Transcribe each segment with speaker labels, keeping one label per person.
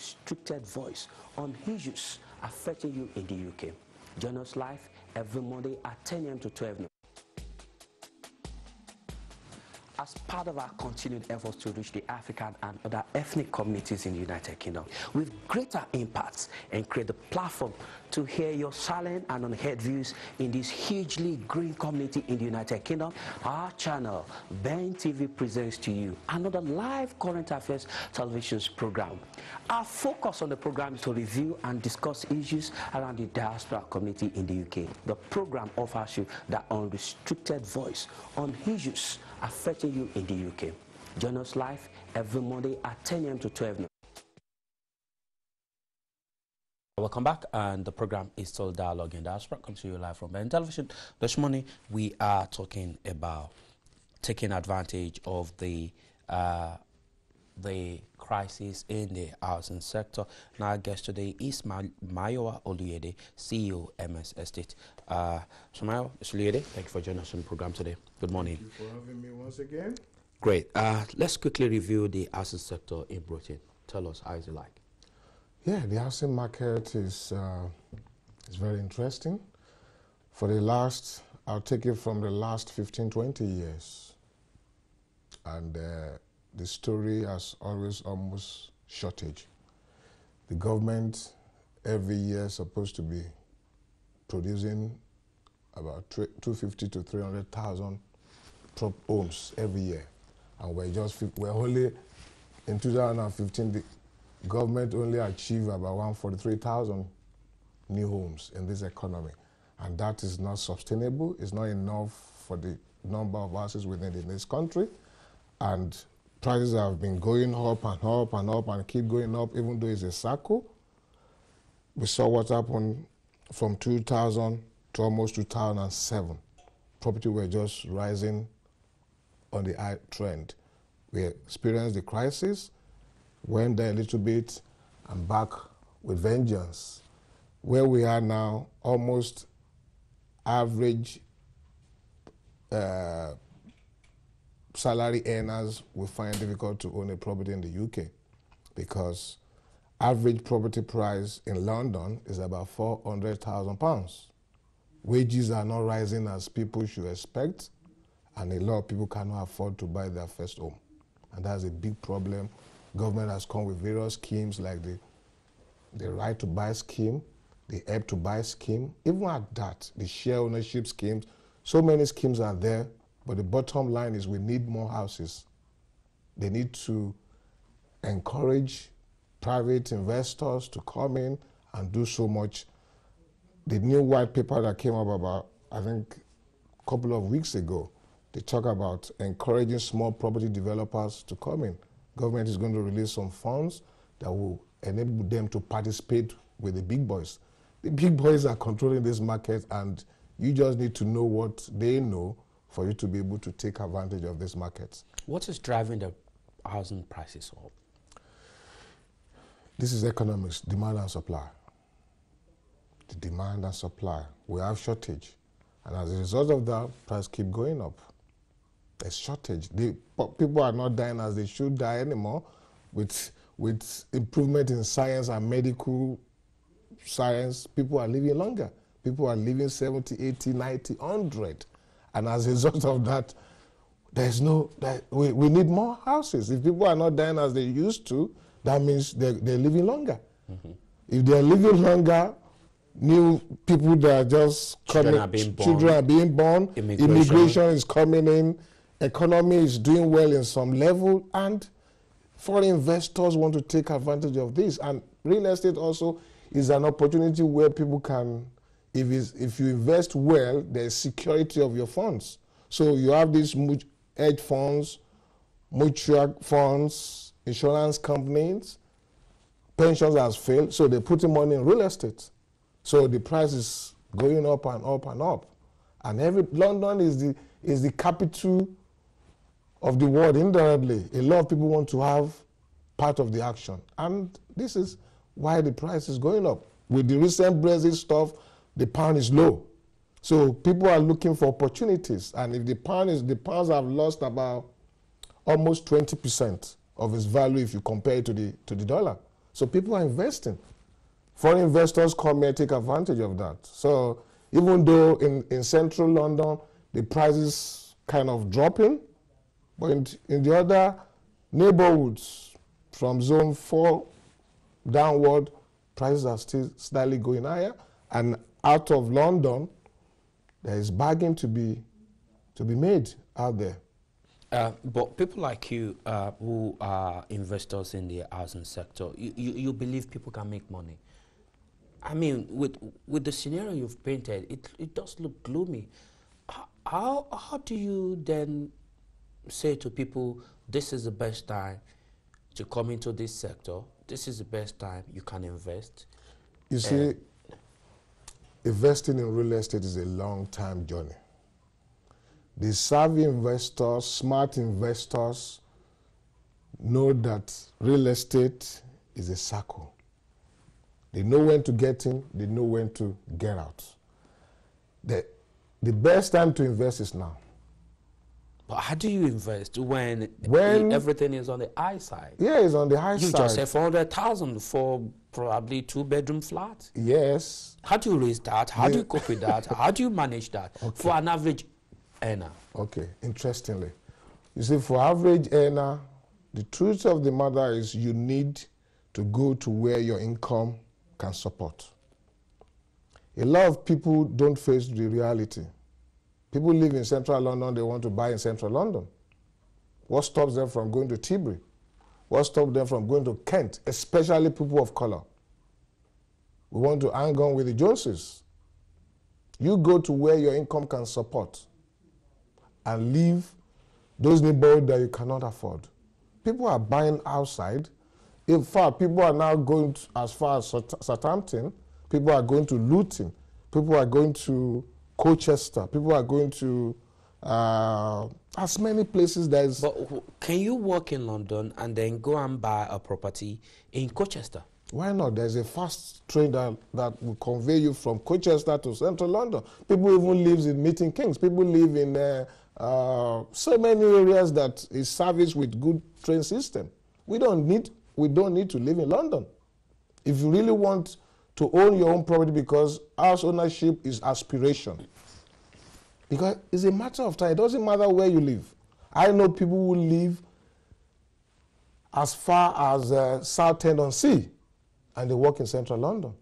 Speaker 1: unrestricted voice on issues affecting you in the UK. Join us live every Monday at 10 a.m. to 12 noon. As part of our continued efforts to reach the African and other ethnic communities in the United Kingdom with greater impacts and create the platform to hear your silent and unheard views in this hugely green community in the United Kingdom, our channel, Ben TV presents to you another live current affairs television program. Our focus on the program is to review and discuss issues around the diaspora community in the UK. The program offers you that unrestricted voice on issues affecting you in the UK. Join us live every Monday at 10 a.m. to 12 noon. Welcome back, and the program is still Dialogue in Diaspora. Comes to you live from Ben Television. This morning, we are talking about taking advantage of the uh, the crisis in the housing sector. Now, our guest today is Mayowa Oluyede, CEO, MS Estate. Uh, so, Mayowa Oluyede, thank you for joining us on the program today. Good morning.
Speaker 2: Thank you for having me once again.
Speaker 1: Great. Uh, let's quickly review the housing sector in Britain. Tell us, how is it like?
Speaker 2: Yeah, the housing market is, uh, is very interesting. For the last, I'll take it from the last 15, 20 years. And uh, the story has always almost shortage. The government every year is supposed to be producing about 250 to 300,000 prop homes every year. And we're just, we're only, in 2015, the government only achieved about 143,000 new homes in this economy. And that is not sustainable. It's not enough for the number of houses within in this country. And prices have been going up and up and up and keep going up, even though it's a cycle. We saw what happened from 2000 to almost 2007. Property were just rising on the high trend. We experienced the crisis, went there a little bit, and back with vengeance. Where we are now, almost average uh, salary earners will find it difficult to own a property in the UK because average property price in London is about £400,000. Wages are not rising as people should expect, and a lot of people cannot afford to buy their first home. And that's a big problem. Government has come with various schemes like the, the right to buy scheme, the help to buy scheme, even at that, the share ownership schemes. So many schemes are there but the bottom line is we need more houses. They need to encourage private investors to come in and do so much. The new white paper that came up about, I think, a couple of weeks ago, they talk about encouraging small property developers to come in. Government is going to release some funds that will enable them to participate with the big boys. The big boys are controlling this market, and you just need to know what they know for you to be able to take advantage of this market.
Speaker 1: What is driving the housing prices up?
Speaker 2: This is economics, demand and supply. The demand and supply. We have shortage. And as a result of that, price keep going up. There's shortage. The, people are not dying as they should die anymore with, with improvement in science and medical science. People are living longer. People are living 70, 80, 90, 100. And as a result of that, there's no, that we, we need more houses. If people are not dying as they used to, that means they're, they're living longer. Mm -hmm. If they're living longer, new people that are just
Speaker 1: children coming, are being born,
Speaker 2: children are being born immigration. immigration is coming in, economy is doing well in some level, and foreign investors want to take advantage of this. And real estate also is an opportunity where people can if, if you invest well, there's security of your funds. So you have these hedge funds, mutual funds, insurance companies, pensions has failed, so they're putting money in real estate. So the price is going up and up and up. And every London is the is the capital of the world indirectly. A lot of people want to have part of the action. And this is why the price is going up. With the recent Brexit stuff, the pound is low. So people are looking for opportunities. And if the pound is, the pounds have lost about almost 20% of its value if you compare it to the, to the dollar. So people are investing. Foreign investors come here take advantage of that. So even though in, in central London the prices kind of dropping, but in, in the other neighborhoods from zone four downward, prices are still slightly going higher. And out of London, there is bargain to be to be made out there.
Speaker 1: Uh, but people like you uh, who are investors in the housing sector, you, you, you, believe people can make money. I mean, with with the scenario you've painted, it, it does look gloomy. How, how do you then say to people, this is the best time to come into this sector, this is the best time you can invest?
Speaker 2: You see, investing in real estate is a long time journey. The savvy investors, smart investors, know that real estate is a circle. They know when to get in, they know when to get out. The, the best time to invest is now.
Speaker 1: But how do you invest when, when everything is on the high side?
Speaker 2: Yeah, it's on the high
Speaker 1: you
Speaker 2: side.
Speaker 1: You just said 400,000 for probably two bedroom flat.
Speaker 2: Yes.
Speaker 1: How do you raise that? How yeah. do you cope with that? How do you manage that okay. for an average earner?
Speaker 2: Okay, interestingly. You see, for average earner, the truth of the matter is you need to go to where your income can support. A lot of people don't face the reality People live in central London, they want to buy in central London. What stops them from going to Tilbury? What stops them from going to Kent, especially people of color? We want to hang on with the Joneses. You go to where your income can support and leave those neighborhoods that you cannot afford. People are buying outside. In fact, people are now going to, as far as Southampton, people are going to Luton, people are going to Colchester. People are going to uh, as many places there's.
Speaker 1: But can you work in London and then go and buy a property in Colchester?
Speaker 2: Why not? There's a fast train that, that will convey you from Colchester to central London. People even live in Milton Keynes. People live in uh, uh, so many areas that is serviced with good train system. We don't need we don't need to live in London. If you really want to own your own property because house ownership is aspiration. Because it's a matter of time. It doesn't matter where you live. I know people who live as far as uh, Southend-on-Sea and they work in central London.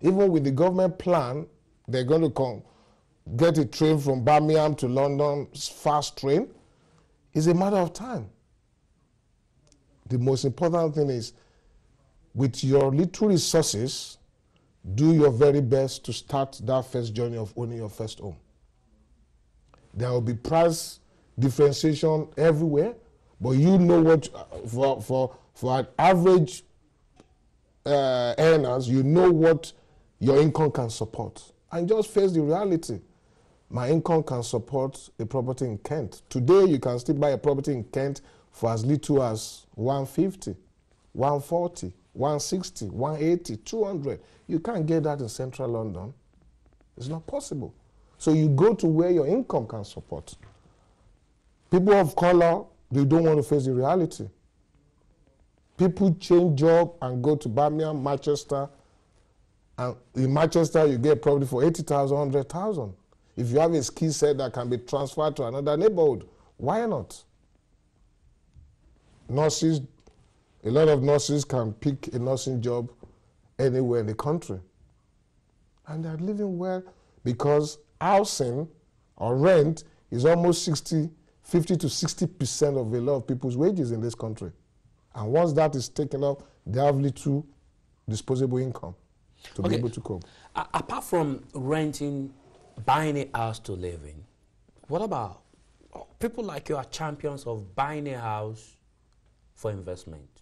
Speaker 2: Even with the government plan, they're going to come get a train from Birmingham to London, fast train. It's a matter of time. The most important thing is with your little resources, do your very best to start that first journey of owning your first home. There will be price differentiation everywhere, but you know what, for, for, for an average uh, earners, you know what your income can support. And just face the reality. My income can support a property in Kent. Today, you can still buy a property in Kent for as little as 150, 140. 160, 180, 200. You can't get that in central London. It's not possible. So you go to where your income can support. People of color, they don't want to face the reality. People change job and go to Birmingham, Manchester, and in Manchester you get property for 80,000, 100,000. If you have a skill set that can be transferred to another neighborhood, why not? Nurses a lot of nurses can pick a nursing job anywhere in the country. And they're living well because housing or rent is almost 60, 50 to 60% of a lot of people's wages in this country. And once that is taken up, they have little disposable income to okay. be able to cope.
Speaker 1: Uh, apart from renting, buying a house to live in, what about people like you are champions of buying a house for investment?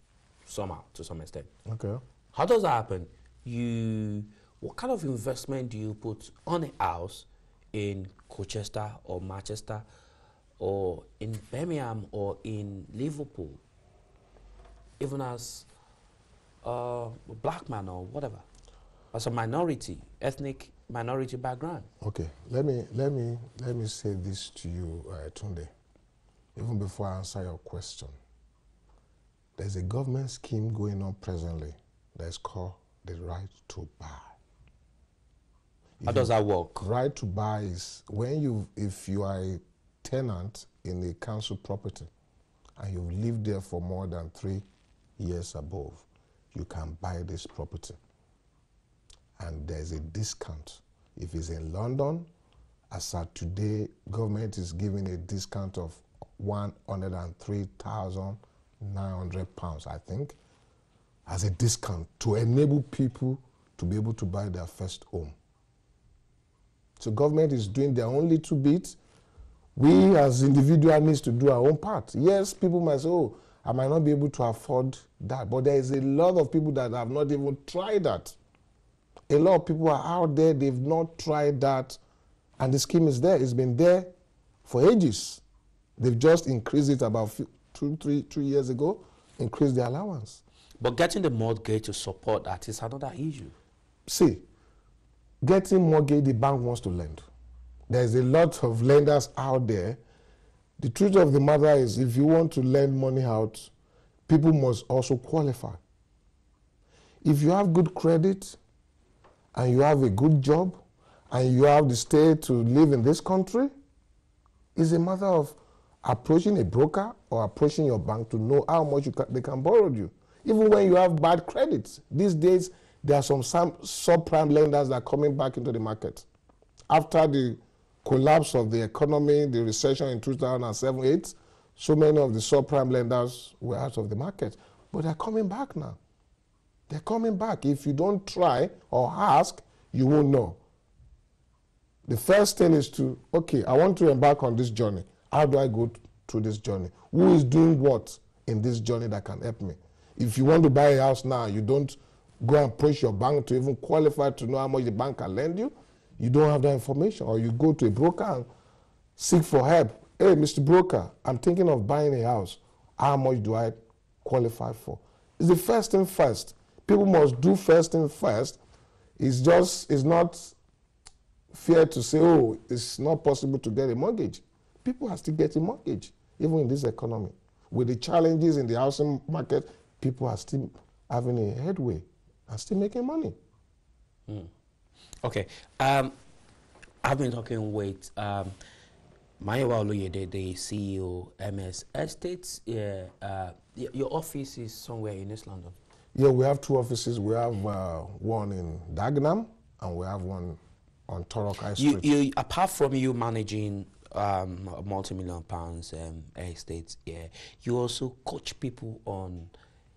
Speaker 1: Somehow to some extent.
Speaker 2: Okay.
Speaker 1: How does that happen? You, what kind of investment do you put on a house in Colchester or Manchester or in Birmingham or in Liverpool, even as a black man or whatever, as a minority, ethnic minority background?
Speaker 2: Okay, let me let me let me say this to you, uh, Tunde, even before I answer your question There's a government scheme going on presently that's called the right to buy.
Speaker 1: How does that work?
Speaker 2: Right to buy is when you, if you are a tenant in a council property and you've lived there for more than three years above, you can buy this property. And there's a discount. If it's in London, as of today, government is giving a discount of 103,900 pounds, I think, as a discount to enable people to be able to buy their first home. So government is doing their own little bit. We as individuals needs to do our own part. Yes, people might say, oh, I might not be able to afford that. But there is a lot of people that have not even tried that. A lot of people are out there, they've not tried that. And the scheme is there. It's been there for ages. They've just increased it about two, three, two years ago, increased the allowance.
Speaker 1: But getting the mortgage to support that is another issue.
Speaker 2: See, getting mortgage, the bank wants to lend. There's a lot of lenders out there. The truth of the matter is, if you want to lend money out, people must also qualify. If you have good credit and you have a good job and you have the state to live in this country, it's a matter of approaching a broker or approaching your bank to know how much can, they can borrow you. Even when you have bad credits. These days, there are some subprime lenders that are coming back into the market. After the collapse of the economy, the recession in 2007 8, so many of the subprime lenders were out of the market. But they're coming back now. They're coming back. If you don't try or ask, you won't know. The first thing is to, okay, I want to embark on this journey. How do I go through this journey? Who is doing what in this journey that can help me? If you want to buy a house now, you don't go and push your bank to even qualify to know how much the bank can lend you, you don't have that information. Or you go to a broker and seek for help. Hey, Mr. Broker, I'm thinking of buying a house. How much do I qualify for? It's the first thing first. People must do first thing first. It's just, it's not fair to say, oh, it's not possible to get a mortgage. People are still getting mortgage, even in this economy. With the challenges in the housing market, people are still having a headway and still making money.
Speaker 1: Mm. Okay. Um, I've been talking with um, Mayowa Oluyede, the CEO, MS Estates. Yeah, uh, your office is somewhere in East London.
Speaker 2: Yeah, we have two offices. We have uh, one in Dagenham and we have one on Thurrock High Street.
Speaker 1: You, you, apart from you managing um, multi-million pounds um, estates, yeah, you also coach people on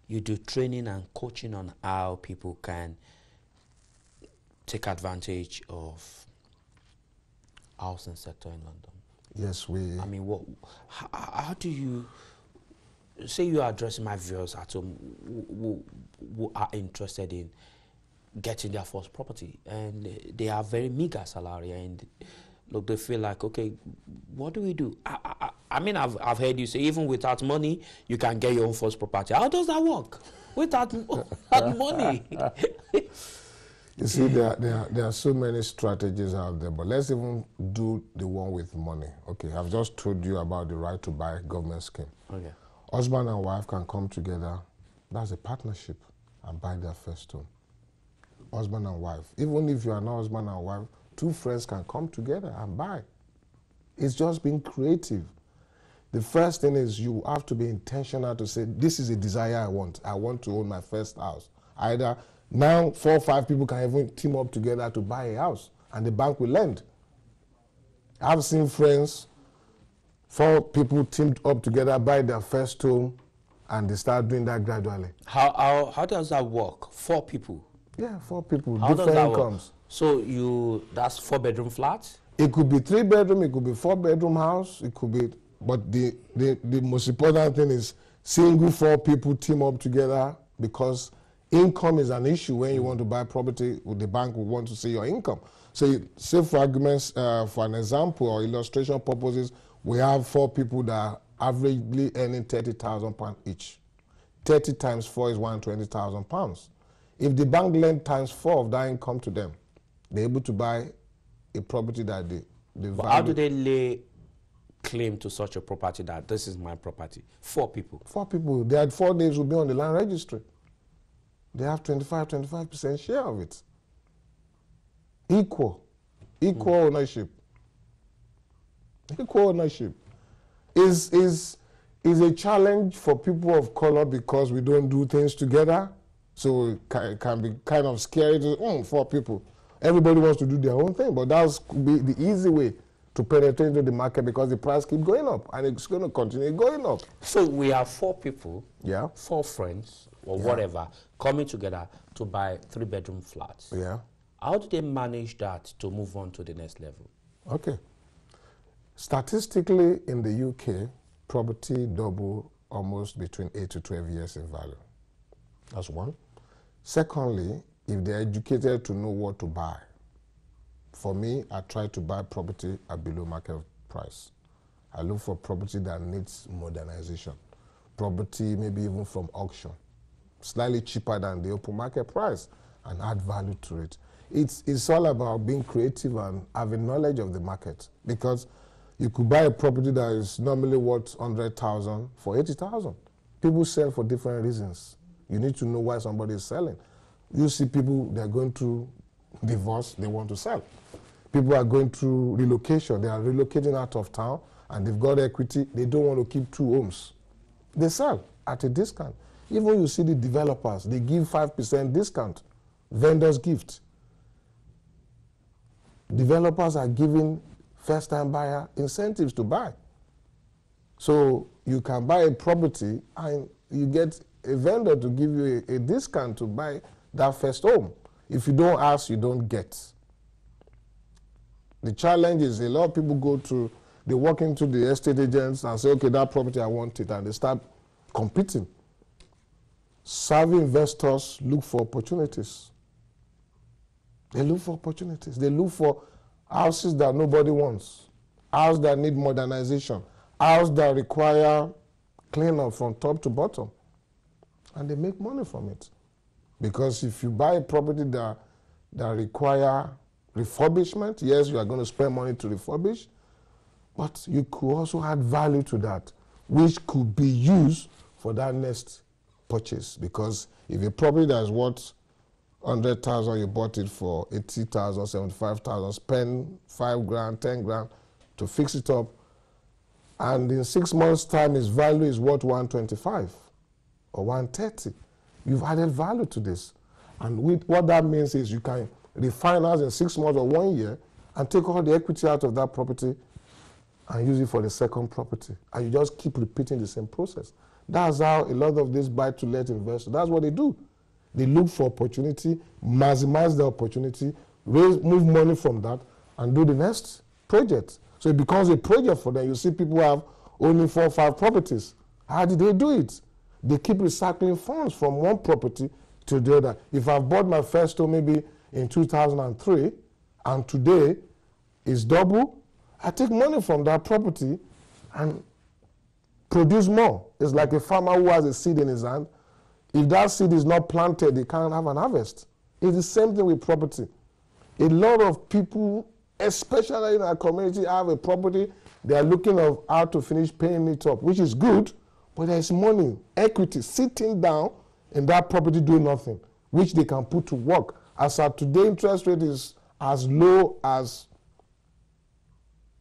Speaker 1: you do training and coaching on how people can take advantage of housing sector in London.
Speaker 2: Yes, we.
Speaker 1: I mean, what? How, how do you say you are addressing my viewers at home who, who, who, are interested in getting their first property and they are very meager salary and look they feel like okay what do we do? I, I, I mean I've, I've heard you say even without money you can get your own first property. How does that work? Without, without money.
Speaker 2: You see there, there, there are so many strategies out there but let's even do the one with money. Okay I've just told you about the right to buy government scheme.
Speaker 1: Okay.
Speaker 2: Husband and wife can come together. That's a partnership and buy their first home. Husband and wife. Even if you are not husband and wife two friends can come together and buy. It's just being creative. The first thing is you have to be intentional to say, this is a desire I want. I want to own my first house. Either now four or five people can even team up together to buy a house and the bank will lend. I've seen friends, four people teamed up together, buy their first home, and they start doing that gradually.
Speaker 1: How, how, how does that work? Four people?
Speaker 2: Yeah, four people, how different incomes. Work?
Speaker 1: So you that's four bedroom flat?
Speaker 2: It could be three bedroom, it could be four bedroom house, it could be but the, the, the most important thing is single four people team up together because income is an issue when you want to buy property with the bank will want to see your income. So say for arguments uh, for an example or illustration purposes we have four people that are averagely earning 30,000 pounds each. 30 times 4 is 120,000 pounds. If the bank lend times 4 of that income to them they're able to buy a property that they, they
Speaker 1: How do they lay claim to such a property that this is my property? Four people.
Speaker 2: Four people. They had four names will be on the land registry. They have 25, 25% share of it. Equal. Equal mm. ownership. Equal ownership is, is, is a challenge for people of color because we don't do things together. So it can, be kind of scary to, mm, for people. Everybody wants to do their own thing, but that's be the easy way to penetrate into the market because the price keep going up and it's going to continue going up.
Speaker 1: So we have four people,
Speaker 2: yeah,
Speaker 1: four friends or yeah. whatever, coming together to buy three bedroom flats.
Speaker 2: Yeah.
Speaker 1: How do they manage that to move on to the next level?
Speaker 2: Okay. Statistically, in the UK, property double almost between 8 to 12 years in value. That's one. Secondly, if they're educated to know what to buy, for me, I try to buy property at below market price. I look for property that needs modernization. Property maybe even from auction, slightly cheaper than the open market price and add value to it. It's, it's all about being creative and having knowledge of the market because you could buy a property that is normally worth 100,000 for 80,000. People sell for different reasons. You need to know why somebody is selling. You see people, they're going through divorce, they want to sell. People are going through relocation, they are relocating out of town and they've got equity, they don't want to keep two homes. They sell at a discount. Even you see the developers, they give 5% discount, vendor's gift. Developers are giving first time buyer incentives to buy. So you can buy a property and you get a vendor to give you a, a discount to buy that first home. If you don't ask, you don't get. The challenge is a lot of people go to, they walk into the estate agents and say, okay, that property, I want it, and they start competing. Savvy investors look for opportunities. They look for opportunities. They look for houses that nobody wants, houses that need modernization, houses that require cleanup from top to bottom. And they make money from it. Because if you buy a property that, that require refurbishment, yes, you are going to spend money to refurbish, but you could also add value to that, which could be used for that next purchase. Because if a property that is worth 100,000, you bought it for 80,000, 75,000, spend 5 grand, 10 grand to fix it up, and in six months' time, its value is worth 125 or 130. You've added value to this. And with, what that means is you can refinance in six months or one year and take all the equity out of that property and use it for the second property. And you just keep repeating the same process. That's how a lot of these buy-to-let investors, that's what they do. They look for opportunity, maximize the opportunity, raise, move money from that, and do the next project. So it becomes a project for them. You see people have only four or five properties. How did they do it? They keep recycling funds from one property to the other. If I've bought my first home maybe in 2003 and today is double, I take money from that property and produce more. It's like a farmer who has a seed in his hand. If that seed is not planted, he can't have an harvest. It's the same thing with property. A lot of people, especially in our community, have a property. They are looking of how to finish paying it up, which is good. But there is money, equity sitting down in that property doing nothing, which they can put to work. As at today, interest rate is as low as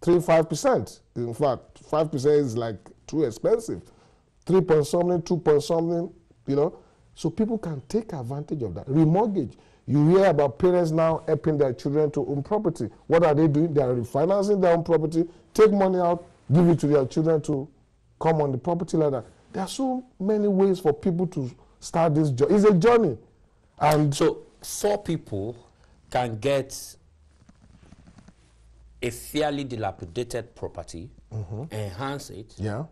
Speaker 2: 3 5%. In fact, 5% is like too expensive. 3 point something, 2 point something, you know. So people can take advantage of that. Remortgage. You hear about parents now helping their children to own property. What are they doing? They are refinancing their own property, take money out, give it to their children to come on the property ladder. There are so many ways for people to start this journey. It's a journey.
Speaker 1: And so four people can get a fairly dilapidated property, mm-hmm. enhance it,
Speaker 2: yeah,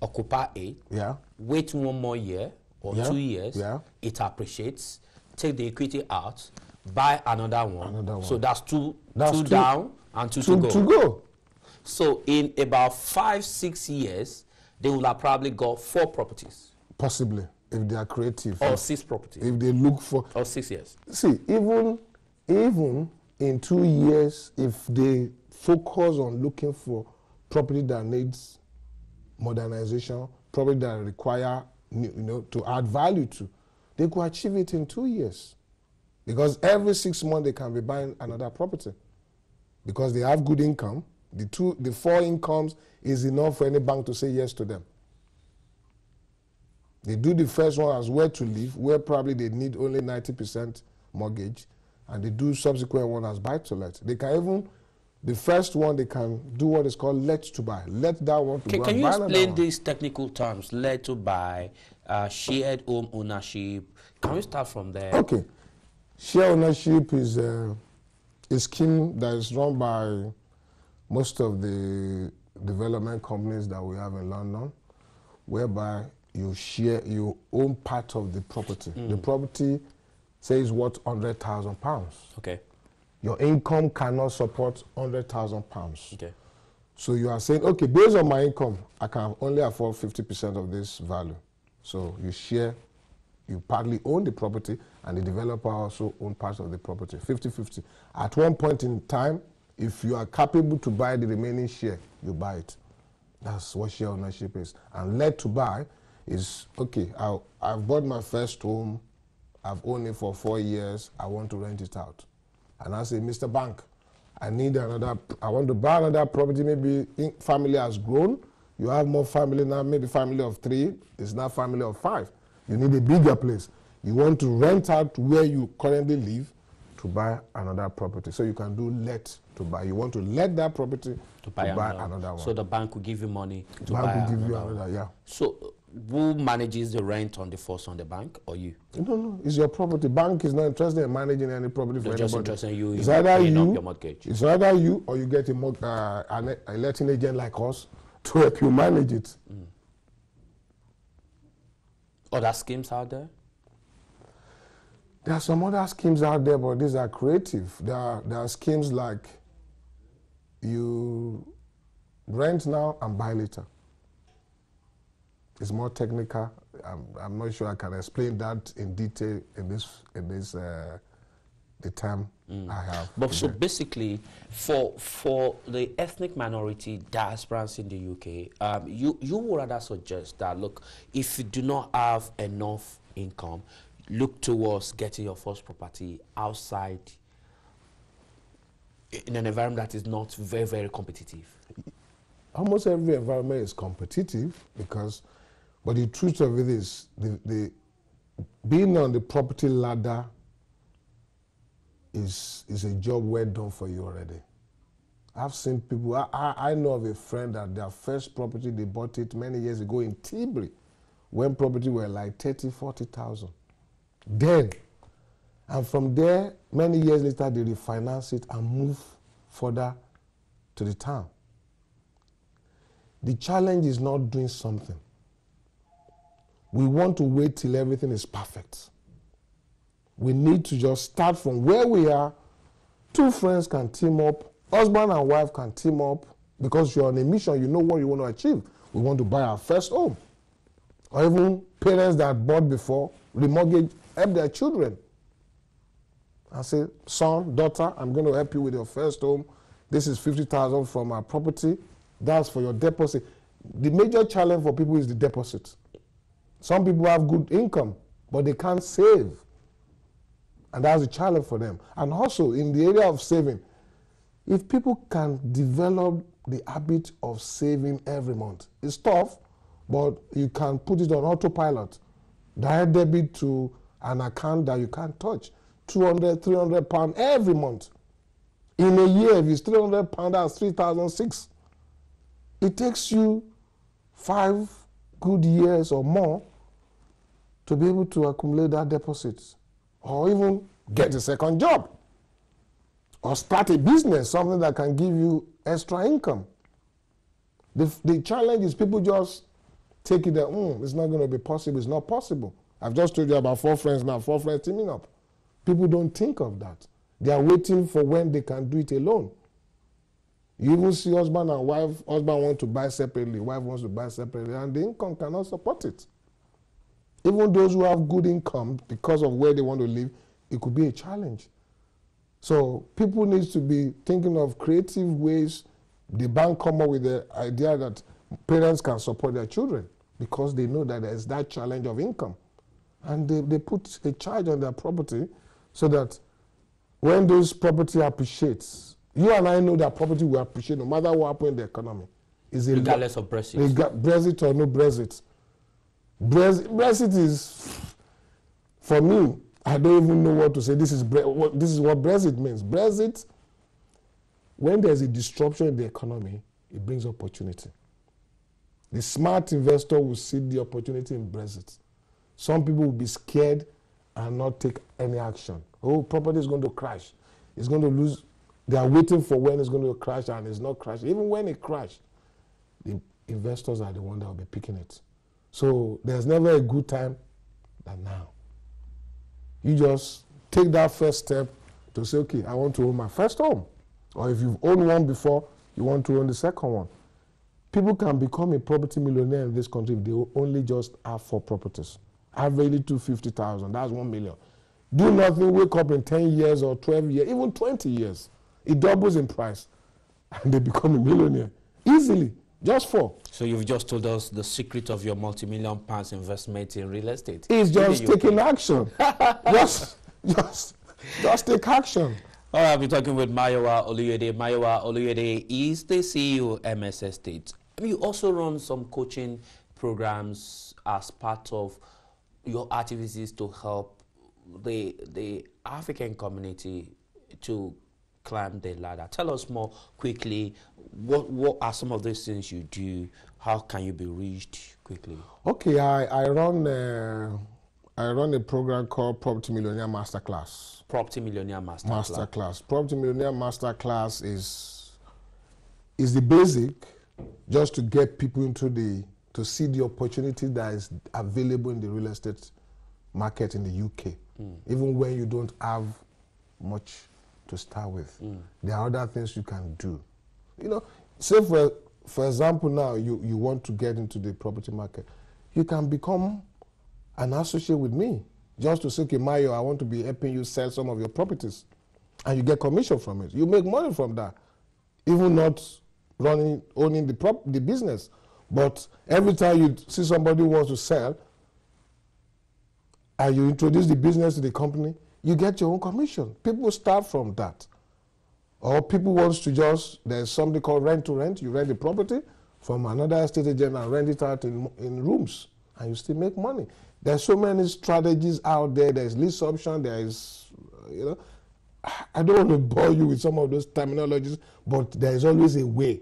Speaker 1: occupy it,
Speaker 2: yeah,
Speaker 1: wait one more year or
Speaker 2: yeah.
Speaker 1: two years,
Speaker 2: yeah.
Speaker 1: it appreciates, take the equity out, buy another one.
Speaker 2: Another one.
Speaker 1: So that's two,
Speaker 2: that's
Speaker 1: two,
Speaker 2: two
Speaker 1: down and two,
Speaker 2: two
Speaker 1: to go.
Speaker 2: To go.
Speaker 1: So in about five, six years, they will have probably got four properties.
Speaker 2: Possibly, if they are creative.
Speaker 1: Or six properties.
Speaker 2: If they look for.
Speaker 1: Or six years.
Speaker 2: See, even, even in two years, if they focus on looking for property that needs modernization, property that require you know to add value to, they could achieve it in two years. Because every six months they can be buying another property. Because they have good income. The two the four incomes is enough for any bank to say yes to them. They do the first one as where to live, where probably they need only 90% mortgage, and they do subsequent one as buy to let. They can even the first one they can do what is called let to buy. Let that one to
Speaker 1: Can,
Speaker 2: go
Speaker 1: can you explain these technical terms? Let to buy, uh, shared home ownership. Can we start from there?
Speaker 2: Okay. Share ownership is uh, a scheme that is run by most of the development companies that we have in London, whereby you share, you own part of the property. The mm. property says worth hundred thousand pounds.
Speaker 1: Okay.
Speaker 2: Your income cannot support hundred thousand pounds.
Speaker 1: Okay.
Speaker 2: So you are saying, okay, based on my income, I can only afford 50% of this value. So you share, you partly own the property, and the developer also own part of the property, 50-50. At one point in time, if you are capable to buy the remaining share, you buy it. That's what share ownership is. And let to buy is, okay, I, I've bought my first home, I've owned it for four years, I want to rent it out. And I say, Mr. Bank, I need another, I want to buy another property, maybe family has grown, you have more family now, maybe family of three, it's now family of five. You need a bigger place. You want to rent out where you currently live to buy another property. So you can do let to buy. You want to let that property
Speaker 1: To buy, another,
Speaker 2: one.
Speaker 1: So the bank will give you money to
Speaker 2: bank
Speaker 1: buy
Speaker 2: will give you
Speaker 1: another one.
Speaker 2: yeah.
Speaker 1: So who manages the rent on the first on the bank or you?
Speaker 2: No, no, it's your property. Bank is not interested in managing any property for
Speaker 1: They're just
Speaker 2: anybody.
Speaker 1: interested in you
Speaker 2: It's either
Speaker 1: paying up
Speaker 2: you,
Speaker 1: your mortgage.
Speaker 2: it's either you or you get a, uh, an, a letting agent like us to help you manage it.
Speaker 1: Other schemes out there?
Speaker 2: There are some other schemes out there, but these are creative. There are, there are schemes like you rent now and buy later. It's more technical. I'm, I'm not sure I can explain that in detail in this in this uh, the time I have.
Speaker 1: But so basically, for for the ethnic minority diasporans in the UK, um, you you would rather suggest that look, if you do not have enough income, look towards getting your first property outside in an environment that is not very very competitive.
Speaker 2: almost every environment is competitive because, but the truth of it is, the, the being on the property ladder is is a job well done for you already. I've seen people. I, I, I know of a friend that their first property they bought it many years ago in Tilbury, when property were like 30, 40,000. Then, and from there, many years later, they refinance it and move further to the town. The challenge is not doing something. We want to wait till everything is perfect. We need to just start from where we are. Two friends can team up, husband and wife can team up because you're on a mission, you know what you want to achieve. We want to buy our first home. Or even parents that bought before, remortgage, help their children. I say, son, daughter, I'm going to help you with your first home. This is 50,000 from our property. That's for your deposit. The major challenge for people is the deposit. Some people have good income, but they can't save. And that's a challenge for them. And also, in the area of saving, if people can develop the habit of saving every month, it's tough, but you can put it on autopilot. Direct debit to an account that you can't touch. 200, 300 pounds every month. In a year, if it's 300 pounds, that's 3,006. It takes you five good years or more to be able to accumulate that deposit or even get a second job or start a business, something that can give you extra income. The, the challenge is people just take it that, mm, it's not going to be possible, it's not possible. I've just told you about four friends now, four friends teaming up. People don't think of that. They are waiting for when they can do it alone. You even see husband and wife, husband wants to buy separately, wife wants to buy separately, and the income cannot support it. Even those who have good income, because of where they want to live, it could be a challenge. So people need to be thinking of creative ways the bank come up with the idea that parents can support their children because they know that there's that challenge of income. And they, they put a charge on their property so that when those property appreciates, you and I know that property will appreciate no matter what happens in the economy.
Speaker 1: Is Regardless of Brexit.
Speaker 2: Brexit or no Brexit. Brexit. Brexit is, for me, I don't even know what to say. This is, what, this is what Brexit means. Brexit, when there's a disruption in the economy, it brings opportunity. The smart investor will see the opportunity in Brexit. Some people will be scared and not take any action. Oh, property is going to crash. It's going to lose. They are waiting for when it's going to crash and it's not crashing. Even when it crashes, the investors are the ones that will be picking it. So there's never a good time than now. You just take that first step to say, okay, I want to own my first home. Or if you've owned one before, you want to own the second one. People can become a property millionaire in this country if they only just have four properties. Averagely 250,000, that's 1 million. Do nothing, wake up in 10 years or 12 years, even 20 years. It doubles in price. And they become a millionaire easily, just four.
Speaker 1: So you've just told us the secret of your multi-million pounds investment in real estate.
Speaker 2: It's just taking action. just, just, just take action.
Speaker 1: All right, I'll be talking with Mayowa Oluyede. Mayowa Oluyede is the CEO of MS Estate. You also run some coaching programs as part of your activities to help the the African community to climb the ladder. Tell us more quickly. What what are some of those things you do? How can you be reached quickly?
Speaker 2: Okay, I I run uh, I run a program called Property Millionaire Masterclass.
Speaker 1: Property Millionaire Masterclass.
Speaker 2: Masterclass. Property Millionaire Masterclass is is the basic just to get people into the to see the opportunity that is available in the real estate market in the UK, mm. even when you don't have much to start with. Mm. There are other things you can do. You know, say for for example now you, you want to get into the property market, you can become an associate with me just to say, okay, Mayo, I want to be helping you sell some of your properties. And you get commission from it. You make money from that. Even not running, owning the, prop, the business. But every time you see somebody wants to sell, and you introduce the business to the company, you get your own commission. People start from that. Or people wants to just, there's something called rent to rent. You rent the property from another estate agent and rent it out in, in rooms, and you still make money. There's so many strategies out there. There's lease option. There is, uh, you know, I don't want to bore you with some of those terminologies, but there is always a way.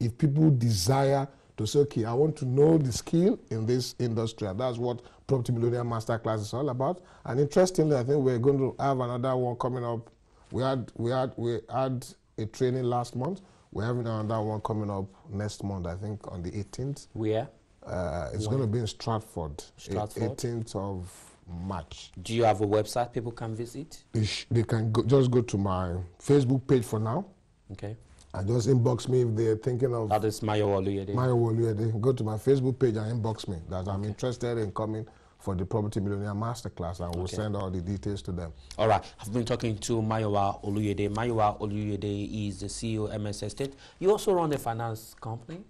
Speaker 2: If people desire to say, okay, I want to know the skill in this industry, and that's what Property Millionaire Masterclass is all about. And interestingly, I think we're going to have another one coming up. We had we had we had a training last month. We're having another one coming up next month. I think on the 18th.
Speaker 1: Where?
Speaker 2: Uh, it's going to be in Stratford,
Speaker 1: Stratford,
Speaker 2: 18th of March.
Speaker 1: Do you have a website people can visit?
Speaker 2: They, they can go, just go to my Facebook page for now.
Speaker 1: Okay.
Speaker 2: And just inbox me if they're thinking of.
Speaker 1: That is Mayo Oluyede.
Speaker 2: Mayo Oluyede. Go to my Facebook page and inbox me that okay. I'm interested in coming for the Property Millionaire Masterclass and we'll send all the details to them.
Speaker 1: All right. I've been talking to Mayowa Oluyede. Mayowa Oluyede is the CEO of MS Estate. You also run a finance company?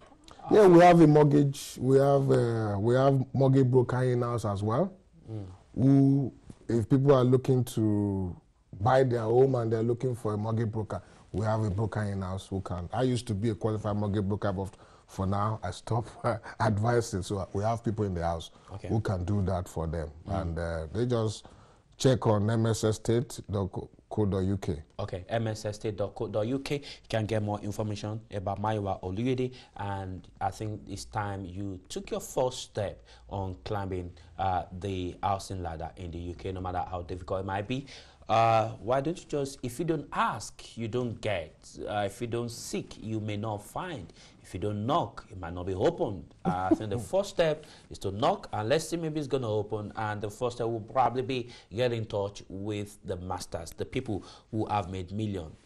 Speaker 2: Yeah, we have a mortgage. We have uh, we have mortgage broker in house as well. Mm. Who, if people are looking to buy their home and they're looking for a mortgage broker, we have a broker in house who can. I used to be a qualified mortgage broker, but for now I stopped advising. So we have people in the house okay. who can do that for them, mm. and uh, they just check on msestate.co.uk.
Speaker 1: Okay, msestate.co.uk. You can get more information about Mayowa Oluyede, and I think it's time you took your first step on climbing uh, the housing ladder in the UK, no matter how difficult it might be. Uh, why don't you just, if you don't ask, you don't get. Uh, if you don't seek, you may not find. If you don't knock, it might not be open. Uh, I think the first step is to knock, and let's see maybe it's going to open. And the first step will probably be get in touch with the masters, the people who have made millions.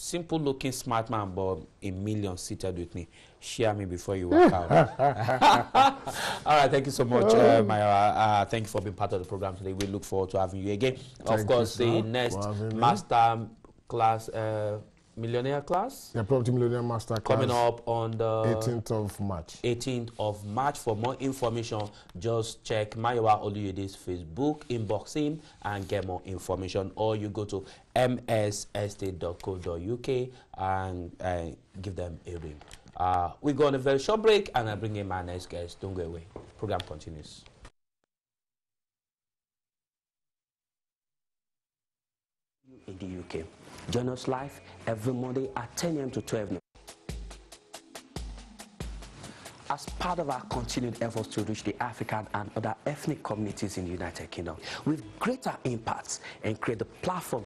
Speaker 1: Simple looking smart man, but a million seated with me. Share me before you walk out. All right, thank you so much, uh, Maya. Uh, thank you for being part of the program today. We look forward to having you again.
Speaker 2: Thank
Speaker 1: of course, the next master class. Uh, Millionaire class
Speaker 2: The Property Millionaire Master class.
Speaker 1: coming up on the
Speaker 2: 18th of March.
Speaker 1: 18th of March. For more information, just check Mayowa Oluyede's Facebook, inbox him, and get more information. Or you go to msestate.co.uk and uh, give them a ring. Uh, we go on a very short break, and I bring in my next guest. Don't go away. Program continues. In the UK, join us live every Monday at 10 a.m. to 12 noon. As part of our continued efforts to reach the African and other ethnic communities in the United Kingdom with greater impacts and create the platform